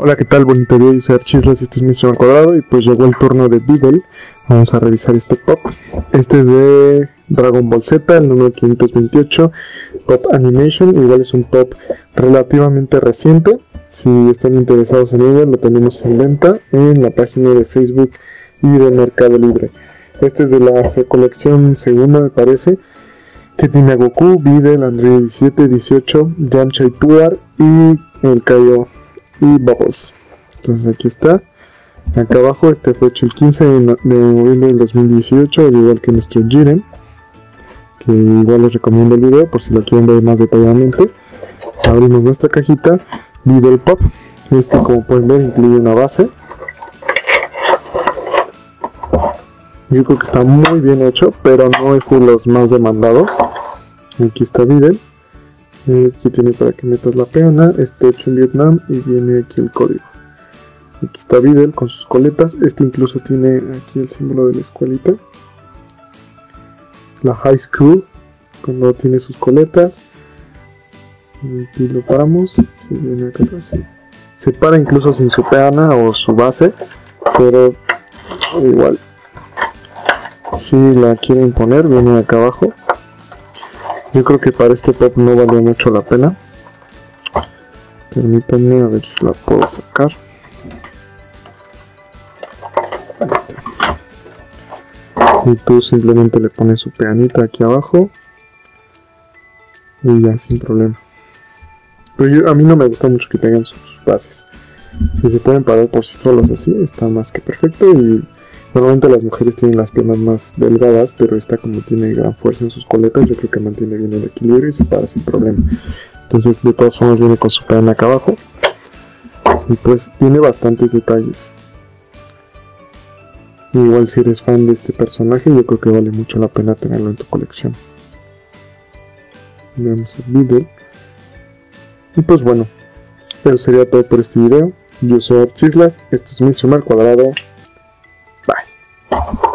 Hola, ¿qué tal? Bonito día, yo soy Archislas este es al Cuadrado y pues llegó el turno de Beetle. Vamos a revisar este pop. Este es de Dragon Ball Z, el número 528, Pop Animation. Igual es un pop relativamente reciente. Si están interesados en ello, lo tenemos en venta en la página de Facebook y de Mercado Libre. Este es de la colección segunda, me parece, que tiene Goku, Beetle, Android 17, 18, Yamcha y Puar y el Kaio y Bubbles. Entonces aquí está. Acá abajo este fue hecho el 15 de noviembre del 2018, al igual que nuestro Jiren. Que igual les recomiendo el video por si lo quieren ver más detalladamente. Abrimos nuestra cajita. Video Pop. Este como pueden ver incluye una base. Yo creo que está muy bien hecho, pero no es de los más demandados. Aquí está Aquí tiene para que metas la peana. Está hecho en Vietnam y viene aquí el código. Aquí está Videl con sus coletas. Este incluso tiene aquí el símbolo de la escuelita. La High School, cuando tiene sus coletas. Aquí lo paramos. Se viene acá atrás. Se para incluso sin su peana o su base. Pero igual. Si la quieren poner, viene acá abajo. Yo creo que para este pop no vale mucho la pena. Permítanme a ver si la puedo sacar. Y tú simplemente le pones su peanita aquí abajo. Y ya, sin problema. Pero a mí no me gusta mucho que tengan sus bases. Si se pueden parar por sí solos así, está más que perfecto. Y Normalmente las mujeres tienen las piernas más delgadas, pero esta como tiene gran fuerza en sus coletas, yo creo que mantiene bien el equilibrio y se para sin problema. Entonces de todas formas viene con su cadena acá abajo. Y pues tiene bastantes detalles. igual si eres fan de este personaje, yo creo que vale mucho la pena tenerlo en tu colección. Veamos el video. Y pues bueno, eso sería todo por este video. Yo soy Archislas, esto es mi al cuadrado. Thank you.